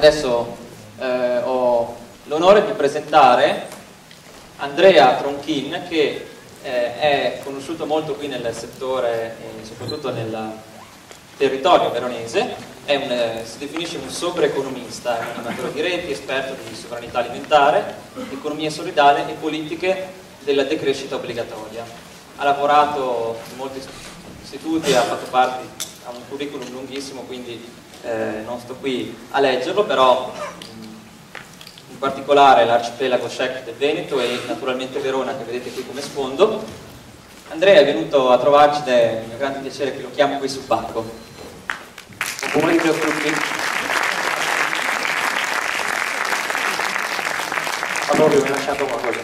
Adesso eh, ho l'onore di presentare Andrea Tronchin che eh, è conosciuto molto qui nel settore e soprattutto nel territorio veronese, un, eh, si definisce un sovraeconomista, è un animatore di reti, esperto di sovranità alimentare, economia solidale e politiche della decrescita obbligatoria. Ha lavorato in molti istituti, ha fatto parte, ha un curriculum lunghissimo, quindi eh, non sto qui a leggerlo, però in particolare l'arcipelago Shek del Veneto e naturalmente Verona che vedete qui come sfondo. Andrea è venuto a trovarci ed è un grande piacere che lo chiamo qui sul palco. Buon pomeriggio a tutti. Proprio mi ha lasciato qualcosa.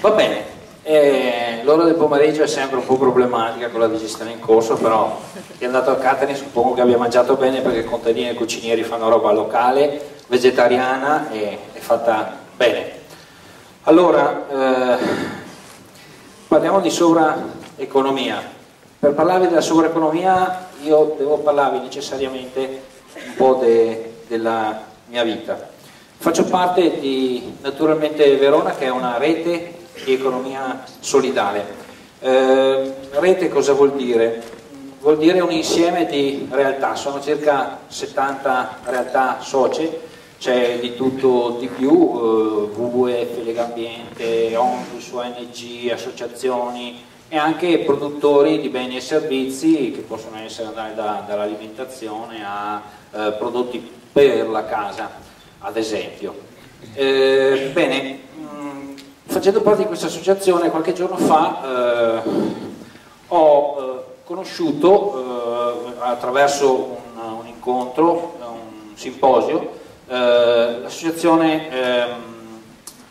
Va bene, eh, l'ora del pomeriggio è sempre un po' problematica con la digestione in corso, però chi è andato a catering suppongo che abbia mangiato bene perché contadini e cucinieri fanno roba locale, vegetariana e è fatta bene. Allora, eh, parliamo di sovraeconomia. Per parlarvi della sovraeconomia io devo parlarvi necessariamente un po' de, della mia vita. Faccio parte di naturalmente Verona che è una rete di economia solidale. Eh, rete cosa vuol dire? Vuol dire un insieme di realtà, sono circa 70 realtà socie, c'è di tutto di più, eh, WWF, Legambiente, Onlus, ONG, associazioni e anche produttori di beni e servizi che possono essere da, dall'alimentazione a eh, prodotti per la casa, ad esempio. Eh, bene, Facendo parte di questa associazione qualche giorno fa eh, ho eh, conosciuto eh, attraverso un, un, incontro, un simposio, eh, l'associazione ehm,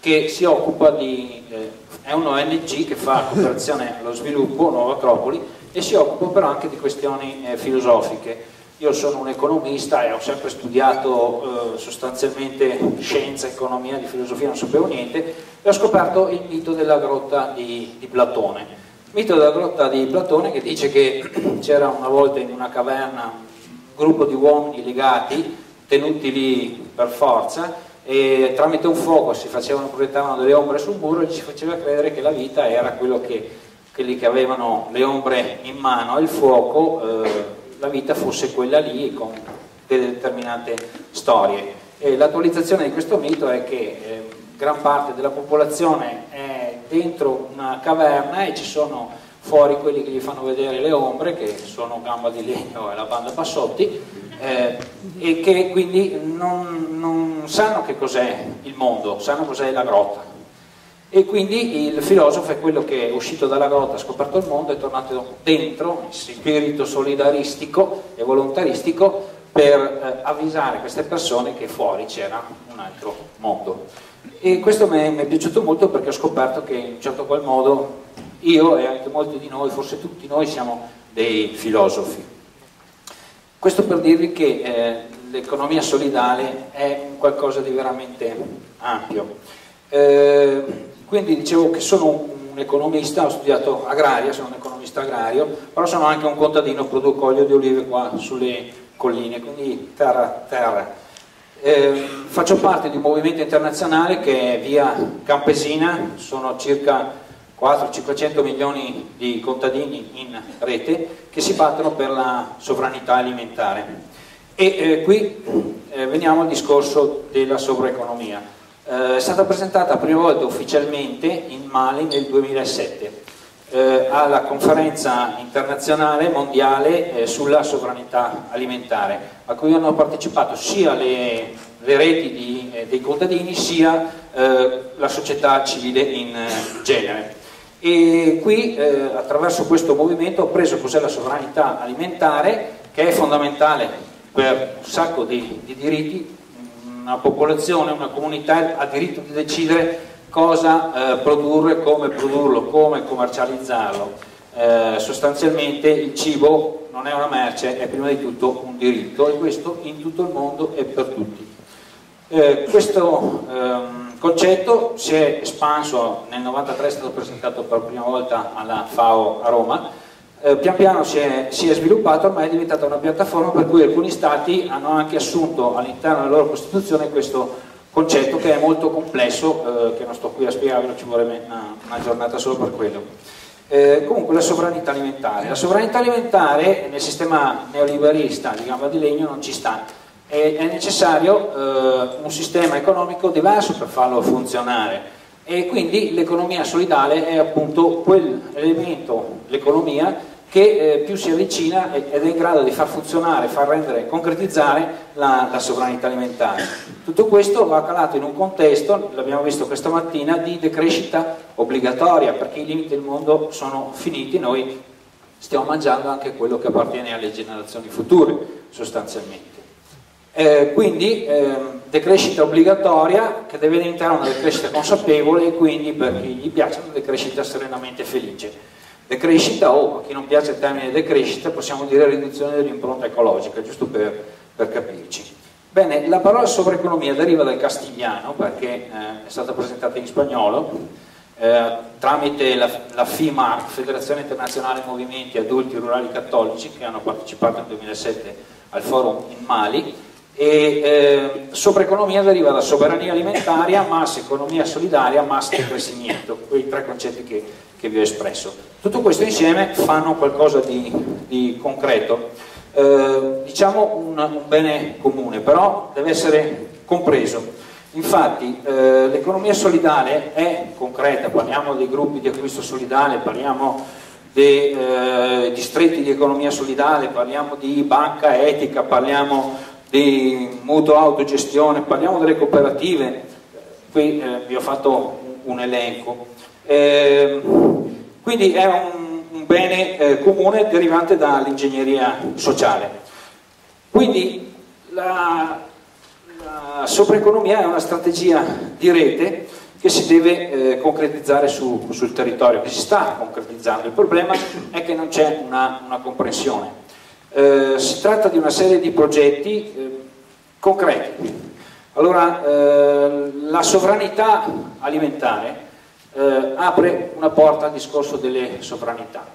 che si occupa di, eh, è un ONG che fa cooperazione allo sviluppo, Nuova Acropoli, e si occupa però anche di questioni eh, filosofiche. Io sono un economista e ho sempre studiato eh, sostanzialmente scienza, economia, di filosofia, non sapevo niente, e ho scoperto il mito della grotta di, di Platone. Il mito della grotta di Platone che dice che c'era una volta in una caverna un gruppo di uomini legati, tenuti lì per forza, e tramite un fuoco si facevano, proiettavano delle ombre sul muro e ci faceva credere che la vita era quello che quelli che avevano le ombre in mano e il fuoco eh, la vita fosse quella lì con delle determinate storie. l'attualizzazione di questo mito è che eh, gran parte della popolazione è dentro una caverna e ci sono fuori quelli che gli fanno vedere le ombre, che sono Gamba di Legno e la banda Passotti, eh, e che quindi non, non sanno che cos'è il mondo, sanno cos'è la grotta e quindi il filosofo è quello che è uscito dalla grotta, ha scoperto il mondo, è tornato dentro, in spirito solidaristico e volontaristico, per eh, avvisare queste persone che fuori c'era un altro mondo. E questo mi è, piaciuto molto perché ho scoperto che in un certo qual modo io e anche molti di noi, forse tutti noi, siamo dei filosofi. Questo per dirvi che eh, l'economia solidale è qualcosa di veramente ampio. Eh, quindi dicevo che sono un economista, ho studiato agraria, sono un economista agrario, però sono anche un contadino, produco olio di olive qua sulle colline, quindi terra, terra. Eh, faccio parte di un movimento internazionale che è via campesina, sono circa 400-500 milioni di contadini in rete che si battono per la sovranità alimentare. E eh, qui eh, veniamo al discorso della sovraeconomia eh, è stata presentata la prima volta ufficialmente in Mali nel 2007 eh, alla conferenza internazionale mondiale eh, sulla sovranità alimentare a cui hanno partecipato sia le, le reti di, eh, dei contadini sia eh, la società civile in eh, genere. E qui attraverso questo movimento ho preso cos'è la sovranità alimentare che è fondamentale per un sacco di, di diritti una popolazione, una comunità ha diritto di decidere cosa eh, produrre, come produrlo, come commercializzarlo. Eh, sostanzialmente il cibo non è una merce, è prima di tutto un diritto e questo in tutto il mondo e per tutti. Eh, questo ehm, concetto si è espanso nel 1993, è stato presentato per la prima volta alla FAO a Roma, eh, pian piano si è, si è, sviluppato, ormai è diventata una piattaforma per cui alcuni stati hanno anche assunto all'interno della loro Costituzione questo concetto che è molto complesso, eh, che non sto qui a spiegarvelo, ci vorrebbe una, una giornata solo per quello. Eh, comunque la sovranità alimentare. La sovranità alimentare nel sistema neoliberista di gamba di legno non ci sta. È, è necessario eh, un sistema economico diverso per farlo funzionare e quindi l'economia solidale è appunto quell'elemento, l'economia, che eh, più si avvicina ed è in grado di far funzionare, far rendere, concretizzare la, la, sovranità alimentare. Tutto questo va calato in un contesto, l'abbiamo visto questa mattina, di decrescita obbligatoria, perché i limiti del mondo sono finiti, noi stiamo mangiando anche quello che appartiene alle generazioni future, sostanzialmente. Eh, quindi eh, decrescita obbligatoria che deve diventare una decrescita consapevole e quindi per chi gli piace una decrescita serenamente felice. Decrescita o a chi non piace il termine decrescita possiamo dire riduzione dell'impronta ecologica, giusto per, per, capirci. Bene, la parola sovraeconomia deriva dal castigliano perché eh, è stata presentata in spagnolo eh, tramite la, la FIMAR, Federazione Internazionale Movimenti Adulti Rurali Cattolici, che hanno partecipato nel 2007 al forum in Mali, e eh, sovraeconomia deriva da sovrania alimentaria, massa economia solidaria, massa crescimento, quei tre concetti che, che, vi ho espresso. Tutto questo insieme fanno qualcosa di, di concreto, eh, diciamo un, un, bene comune, però deve essere compreso. Infatti eh, l'economia solidale è concreta, parliamo dei gruppi di acquisto solidale, parliamo dei eh, distretti di economia solidale, parliamo di banca etica, parliamo di mutuo autogestione, parliamo delle cooperative, qui eh, vi ho fatto un elenco. Eh, quindi è un, un bene eh, comune derivante dall'ingegneria sociale. Quindi la, la sovraeconomia è una strategia di rete che si deve eh, concretizzare su, sul territorio, che si sta concretizzando. Il problema è che non c'è una, una comprensione. Eh, si tratta di una serie di progetti eh, concreti. Allora, eh, la sovranità alimentare eh, apre una porta al discorso delle sovranità.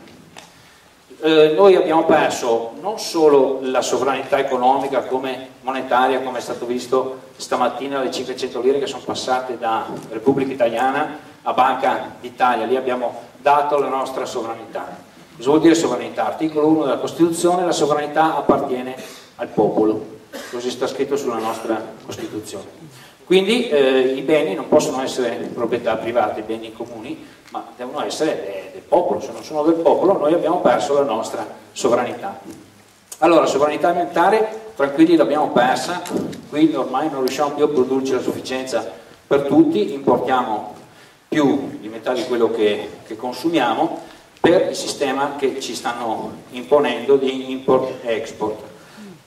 Eh, noi abbiamo perso non solo la sovranità economica come monetaria, come è stato visto stamattina, le 500 lire che sono passate da Repubblica Italiana a Banca d'Italia, lì abbiamo dato la nostra sovranità Cosa vuol dire sovranità? Articolo 1 della Costituzione, la sovranità appartiene al popolo, così sta scritto sulla nostra Costituzione. Quindi eh, i beni non possono essere proprietà private, beni comuni, ma devono essere del popolo, se non sono del popolo noi abbiamo perso la nostra sovranità. Allora, sovranità alimentare, tranquilli l'abbiamo persa, qui ormai non riusciamo più a produrci la sufficienza per tutti, importiamo più di metà di quello che, che consumiamo, per il sistema che ci stanno imponendo di import-export.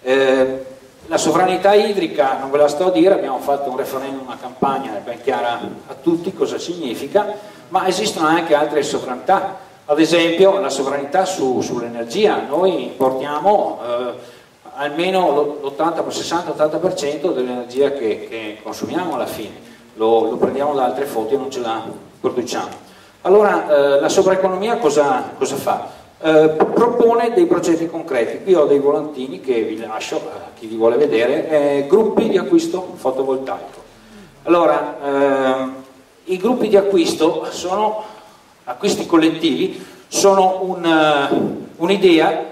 Eh, la sovranità idrica non ve la sto a dire, abbiamo fatto un referendum, una campagna è ben chiara a tutti cosa significa, ma esistono anche altre sovranità, ad esempio la sovranità su, sull'energia, noi importiamo eh, almeno l'80-60-80% dell'energia che, che, consumiamo alla fine, lo, lo prendiamo da altre fonti e non ce la produciamo. Allora eh, la sovraeconomia cosa, cosa fa? Eh, propone dei progetti concreti, qui ho dei volantini che vi lascio a eh, chi li vuole vedere, eh, gruppi di acquisto fotovoltaico. Allora, ehm, i gruppi di acquisto sono acquisti collettivi, sono eh, un'idea,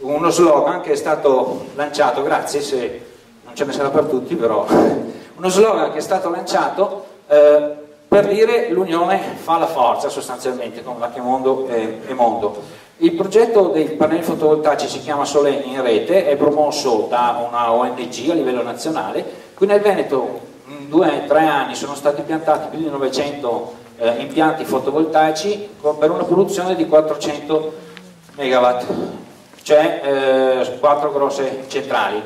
un uno slogan che è stato lanciato, grazie se non ce ne sarà per tutti però, uno slogan che è stato lanciato eh, per dire l'unione fa la forza sostanzialmente con Mondo e, e Mondo. Il progetto dei pannelli fotovoltaici si chiama Sole in rete, è promosso da una ONG a livello nazionale, qui nel Veneto in due o tre anni sono stati piantati più di 900 eh, impianti fotovoltaici per una produzione di 400 megawatt, cioè eh, quattro grosse centrali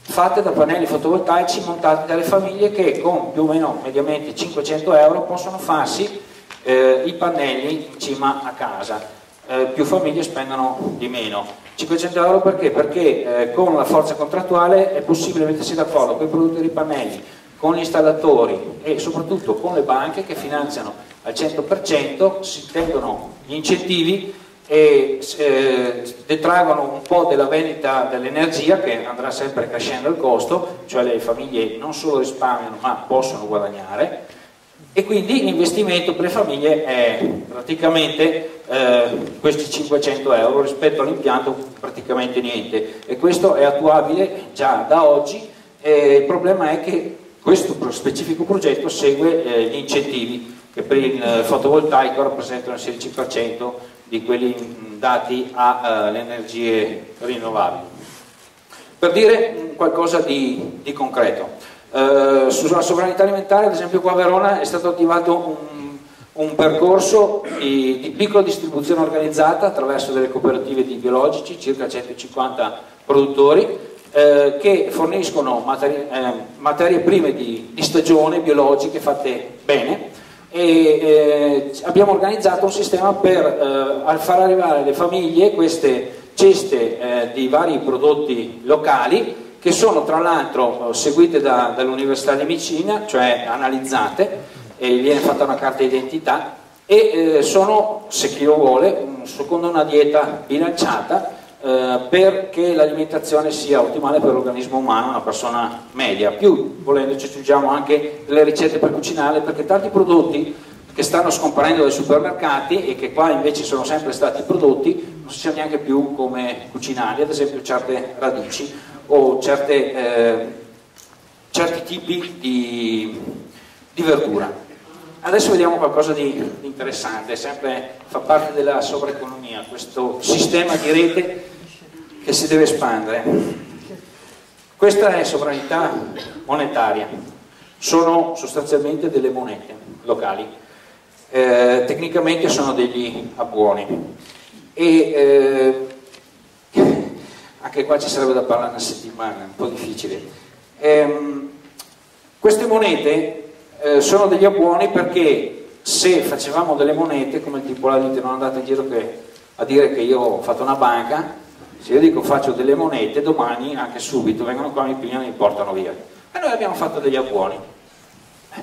fatte da pannelli fotovoltaici montati dalle famiglie che con più o meno mediamente 500 euro possono farsi eh, i pannelli in cima a casa. Eh, più famiglie spendono di meno. 500 euro perché? Perché eh, con la forza contrattuale è possibile mettersi d'accordo con i produttori di pannelli, con gli installatori e soprattutto con le banche che finanziano al 100%, si tengono gli incentivi e eh, detraggono un po' della vendita dell'energia che andrà sempre crescendo il costo, cioè le famiglie non solo risparmiano ma possono guadagnare e quindi l'investimento per le famiglie è praticamente eh, questi 500 euro rispetto all'impianto praticamente niente e questo è attuabile già da oggi e il problema è che questo specifico progetto segue eh, gli incentivi che per il eh, fotovoltaico rappresentano il 16% di quelli dati alle eh, energie rinnovabili. Per dire qualcosa di, di concreto, eh, sulla sovranità alimentare, ad esempio qua a Verona è stato attivato un, un percorso di, di, piccola distribuzione organizzata attraverso delle cooperative di biologici, circa 150 produttori, eh, che forniscono materie, eh, materie prime di, di stagione biologiche fatte bene. E eh, abbiamo organizzato un sistema per eh, far arrivare alle famiglie queste ceste eh, di vari prodotti locali che sono tra l'altro eh, seguite da, dall'Università di Micina, cioè analizzate e viene fatta una carta d'identità e eh, sono, se chi lo vuole, secondo una dieta bilanciata eh, perché l'alimentazione sia ottimale per l'organismo umano, una persona media. Più, volendo, ci aggiungiamo anche delle ricette per cucinare, perché tanti prodotti che stanno scomparendo dai supermercati e che qua invece sono sempre stati prodotti, non si sa neanche più come cucinarli, ad esempio certe radici o certe, eh, certi tipi di, di verdura. Adesso vediamo qualcosa di, interessante, sempre fa parte della sovraeconomia, questo sistema di rete che si deve espandere. Questa è sovranità monetaria, sono sostanzialmente delle monete locali, eh, tecnicamente sono degli abbuoni e eh, anche qua ci sarebbe da parlare una settimana, è un po' difficile. Eh, queste monete eh, sono degli abbuoni perché se facevamo delle monete, come il tipo la dite, non andate in giro che, a dire che io ho fatto una banca, se io dico faccio delle monete, domani anche subito vengono qua, mi pigliano e mi portano via. E noi abbiamo fatto degli abbuoni. Eh,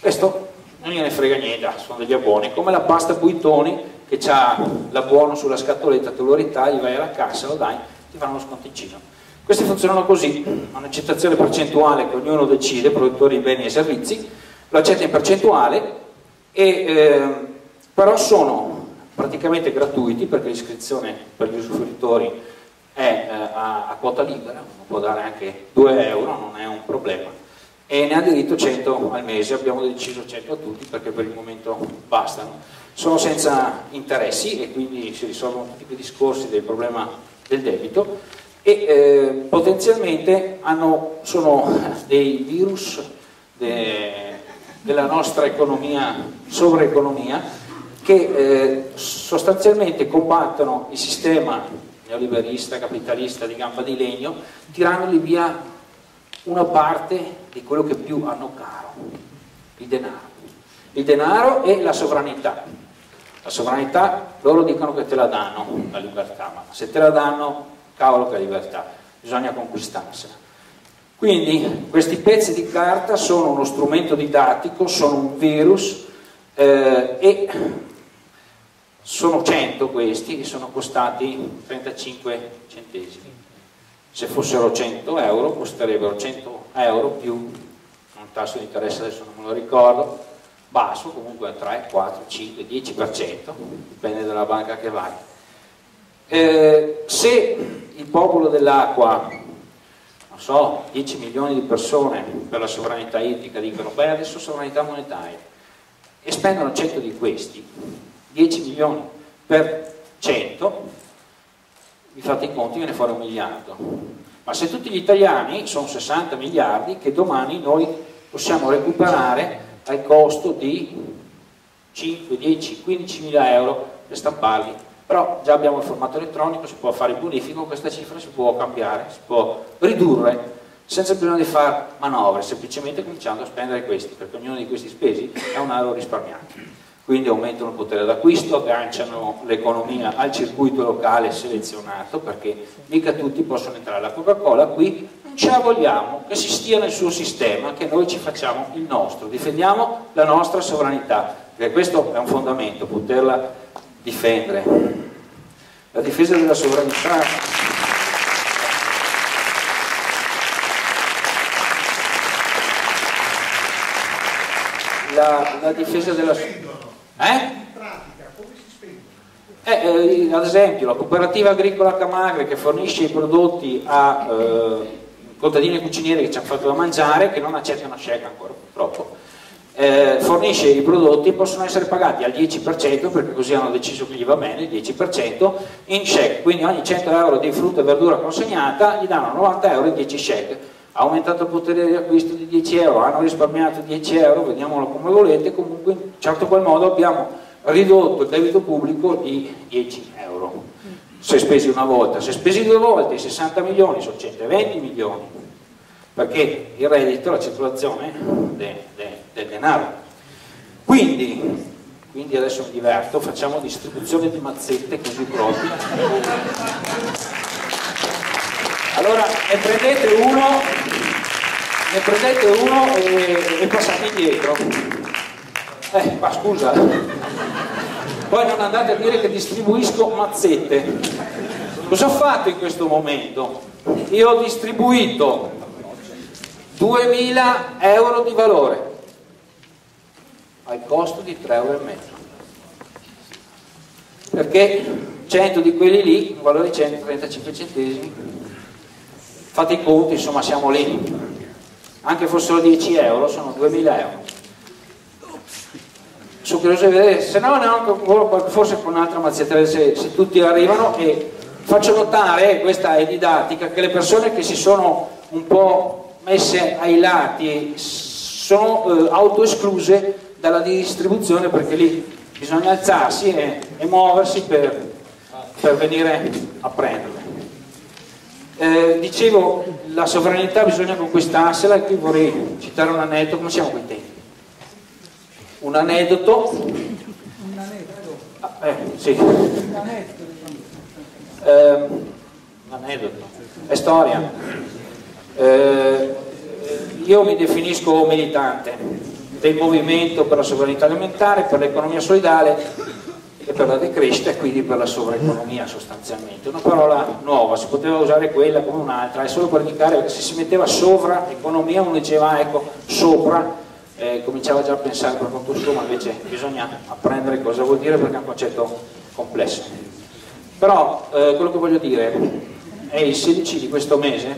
questo non gliene frega niente, ah, sono degli abbuoni. Come la pasta Buitoni che ha l'abbuono sulla scatoletta, tu lo ritagli, vai alla cassa, lo dai, ti fanno uno sconticino. Questi funzionano così, un'accettazione percentuale che ognuno decide, produttori di beni e servizi, lo accetta in percentuale, e, eh, però sono praticamente gratuiti perché l'iscrizione per gli usufruitori è eh, a, a, quota libera, uno può dare anche 2 euro, non è un problema, e ne ha diritto 100 al mese, abbiamo deciso 100 a tutti perché per il momento bastano. Sono senza interessi e quindi si risolvono tutti quei discorsi del problema del debito e eh, potenzialmente hanno, sono dei virus de, della nostra economia, sovraeconomia, che eh, sostanzialmente combattono il sistema neoliberista, capitalista di gamba di legno, tirandogli via una parte di quello che più hanno caro, il denaro. Il denaro e la sovranità. La sovranità, loro dicono che te la danno, la libertà, ma se te la danno, cavolo che libertà, bisogna conquistarsela. Quindi questi pezzi di carta sono uno strumento didattico, sono un virus eh, e sono 100 questi che sono costati 35 centesimi. Se fossero 100 euro costerebbero 100 euro più un tasso di interesse adesso non me lo ricordo, basso comunque 3, 4, 5, 10%, dipende dalla banca che vai. Eh, se il popolo dell'acqua, non so, 10 milioni di persone per la sovranità idrica dicono, beh adesso sovranità monetaria, e spendono 100 di questi, 10 milioni per 100, vi fate i conti, viene fuori un miliardo. Ma se tutti gli italiani sono 60 miliardi che domani noi possiamo recuperare al costo di 5, 10, 15 mila euro per stamparli. Però già abbiamo il formato elettronico, si può fare il bonifico, questa cifra si può cambiare, si può ridurre senza bisogno di fare manovre, semplicemente cominciando a spendere questi, perché ognuno di questi spesi è un euro risparmiato quindi aumentano il potere d'acquisto, agganciano l'economia al circuito locale selezionato perché mica tutti possono entrare. La Coca-Cola qui la vogliamo, che si stia nel suo sistema, che noi ci facciamo il nostro, difendiamo la nostra sovranità, perché questo è un fondamento, poterla difendere. La difesa della sovranità la, la difesa della eh? Eh, eh, ad esempio la cooperativa agricola Camagre che fornisce i prodotti a eh, contadini e cucinieri che ci hanno fatto da mangiare che non accettano check ancora purtroppo. Eh, fornisce i prodotti possono essere pagati al 10% perché così hanno deciso che gli va bene il 10% in check quindi ogni 100 euro di frutta e verdura consegnata gli danno 90 euro in 10 check ha aumentato il potere di acquisto di 10 euro hanno risparmiato 10 euro vediamolo come volete. Comunque in certo qual modo abbiamo ridotto il debito pubblico di 10 euro. Se spesi una volta, se spesi due volte i 60 milioni sono 120 milioni, perché il reddito è la circolazione de, de, del denaro. Quindi, quindi adesso mi diverto, facciamo distribuzione di mazzette così proprio. Allora ne prendete uno, ne prendete uno e, e passate indietro. Eh, ma scusa, poi non andate a dire che distribuisco mazzette. Cosa ho fatto in questo momento? Io ho distribuito 2000 euro di valore al costo di 3,5 euro. Perché 100 di quelli lì, un valore di 135 centesimi, fate i conti, insomma siamo lì. Anche fossero 10 euro, sono 2000 euro sono curioso di vedere, se no neanche forse con un'altra mazzetta, se, se tutti arrivano e faccio notare, questa è didattica, che le persone che si sono un po' messe ai lati sono eh, autoescluse dalla distribuzione perché lì bisogna alzarsi e, e muoversi per, per, venire a prenderle. Eh, dicevo, la sovranità bisogna conquistarsela e qui vorrei citare un aneddoto, come siamo qui tempi? Un aneddoto. Un aneddoto? Ah, eh, sì. Un aneddoto. Eh, un aneddoto. È storia. Eh, io mi definisco militante del movimento per la sovranità alimentare, per l'economia solidale e per la decrescita e quindi per la sovraeconomia sostanzialmente. Una parola nuova, si poteva usare quella come un'altra, è solo per indicare che se si metteva sovraeconomia uno diceva ah, ecco sopra eh, cominciava già a pensare per conto suo, ma invece bisogna apprendere cosa vuol dire perché è un concetto complesso. Però eh, quello che voglio dire è il 16 di questo mese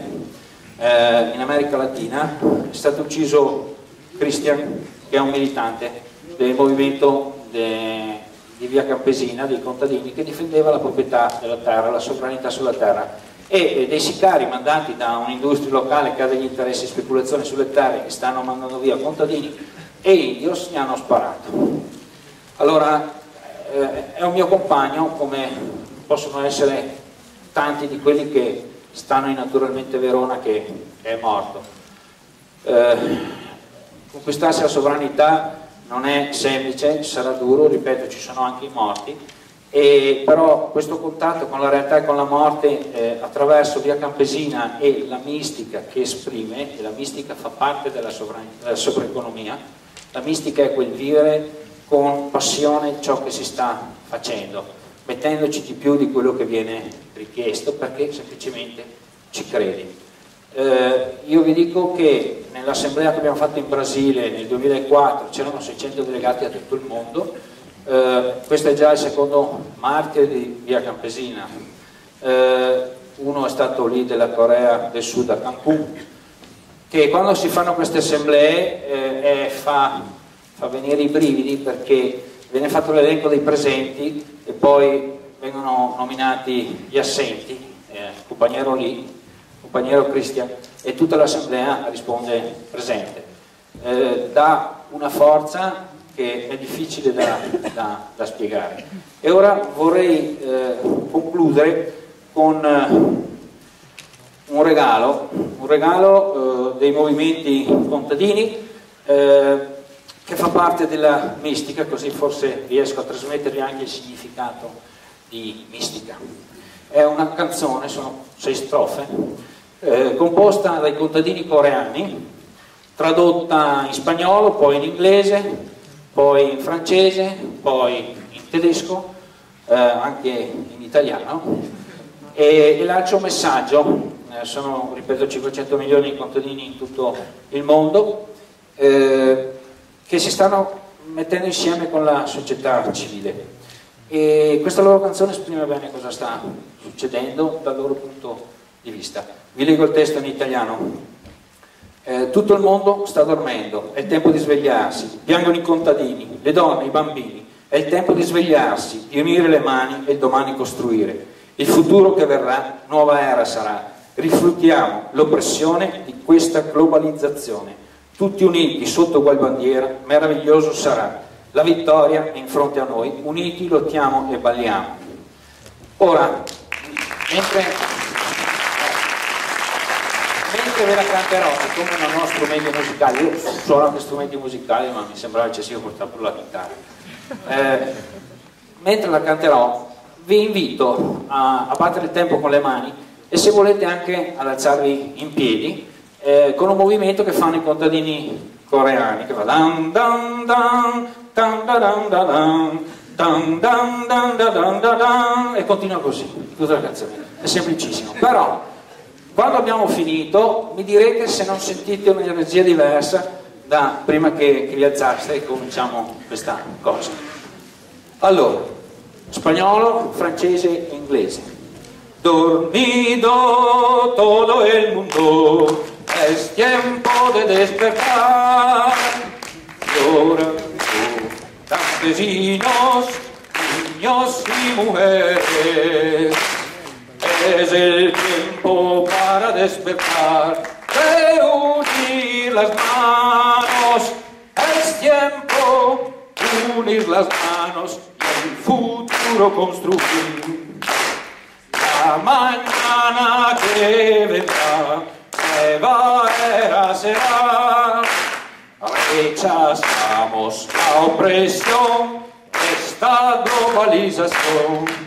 eh, in America Latina è stato ucciso Christian, che è un militante del movimento de, di via Campesina, dei contadini, che difendeva la proprietà della terra, la sovranità sulla terra e dei sicari mandati da un'industria locale che ha degli interessi di speculazione sulle terre che stanno mandando via contadini e indios gli hanno sparato. Allora eh, è un mio compagno come possono essere tanti di quelli che stanno in naturalmente Verona che è morto. Eh, conquistarsi la sovranità non è semplice, sarà duro, ripeto ci sono anche i morti, e però questo contatto con la realtà e con la morte eh, attraverso Via Campesina e la mistica che esprime, e la mistica fa parte della, della sovraeconomia, la mistica è quel vivere con passione ciò che si sta facendo, mettendoci di più di quello che viene richiesto perché semplicemente ci credi. Eh, io vi dico che nell'assemblea che abbiamo fatto in Brasile nel 2004 c'erano 600 delegati a tutto il mondo, eh, questo è già il secondo martire di Via Campesina. Eh, uno è stato lì della Corea del Sud a Cancun, che quando si fanno queste assemblee eh, fa, fa, venire i brividi perché viene fatto l'elenco dei presenti e poi vengono nominati gli assenti, eh, Companiero lì, Companiero Cristian, e tutta l'assemblea risponde presente. Eh, dà una forza che è difficile da, da, da spiegare. E ora vorrei eh, concludere con eh, un regalo, un regalo eh, dei movimenti contadini eh, che fa parte della mistica, così forse riesco a trasmettervi anche il significato di mistica. È una canzone, sono sei strofe, eh, composta dai contadini coreani, tradotta in spagnolo, poi in inglese, poi in francese, poi in tedesco, eh, anche in italiano e, e lancio un messaggio, eh, sono ripeto 500 milioni di contadini in tutto il mondo eh, che si stanno mettendo insieme con la società civile e questa loro canzone esprime bene cosa sta succedendo dal loro punto di vista. Vi leggo il testo in italiano. Eh, tutto il mondo sta dormendo, è il tempo di svegliarsi, piangono i contadini, le donne, i bambini, è il tempo di svegliarsi, di unire le mani e il domani costruire. Il futuro che verrà, nuova era sarà. Rifluttiamo l'oppressione di questa globalizzazione. Tutti uniti sotto qual bandiera, meraviglioso sarà. La vittoria è in fronte a noi, uniti lottiamo e balliamo. Ora, mentre mentre ve la canterò, siccome non ho strumenti musicali, io suono anche strumenti musicali, ma mi sembrava eccessivo portare pure la chitarra. Eh, mentre la canterò, vi invito a, a, battere il tempo con le mani e se volete anche ad alzarvi in piedi eh, con un movimento che fanno i contadini coreani, che fa dan dan dan dan dan dan dan dan dan dan dan dan dan e continua così, tutta la canzone. È semplicissimo, però quando abbiamo finito mi direte se non sentite un'energia diversa da prima che, che vi alzaste e cominciamo questa cosa. Allora, spagnolo, francese e inglese. Dormido todo el mundo, es tiempo de despertar. Lloran campesinos, niños y mujeres. Es el tiempo para despertar, reunir las manos. Es tiempo unir las manos y el futuro construir. La mañana que vendrá, nueva era será. Rechazamos la opresión, esta globalización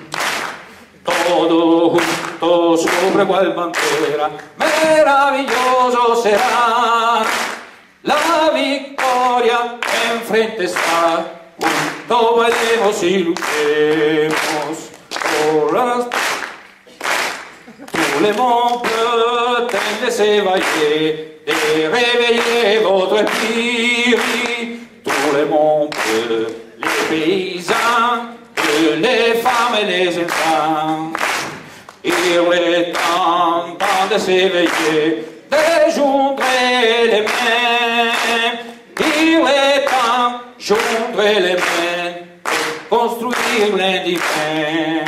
todo junto sobre cual bandera, maravilloso será la victoria enfrente está, junto bailemos y luchemos por las Tout le monde peut laisser vailler, de réveiller votre esprit. Tout le monde peut, les paysans, les femmes et les enfants. Il est temps, de s'éveiller, de joindre les mains. Il est temps, joindre les mains, de construire l'indifferent.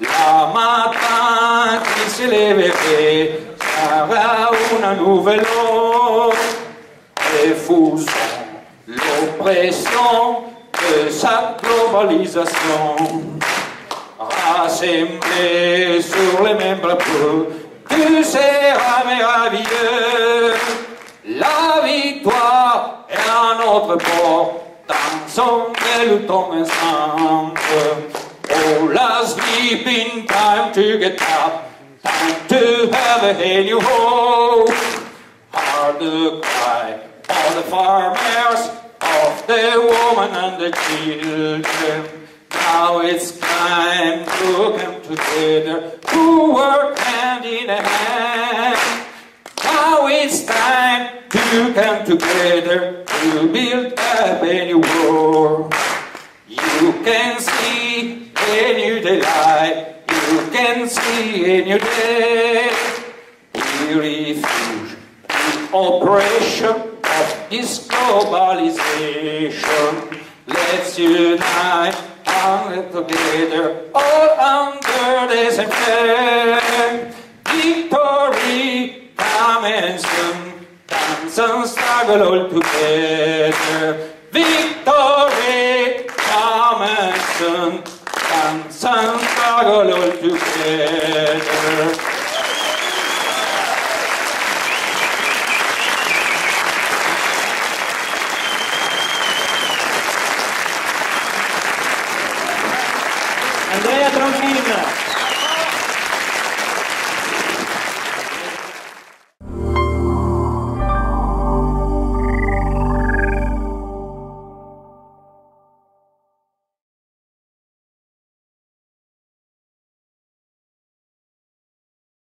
La matin qui se lèverait sera une nouvelle eau. Et fusons l'oppression de sa globalisation. Rassemblés sur les mêmes drapeaux, tu seras merveilleux. La victoire est à notre port, dansons et luttons ensemble. Oh, last sleeping time to get up, time to have a new hope. Hard to cry, all the farmers, of the woman and the children. Now it's time to come together, to work hand in hand. Now it's time to come together, to build a new world. You can see a new daylight, you can see a new day. We refuse the oppression of this globalization. Let's unite and together, all under the same. Victory coming soon, dance and struggle all together. Victory coming soon, dance and struggle all together.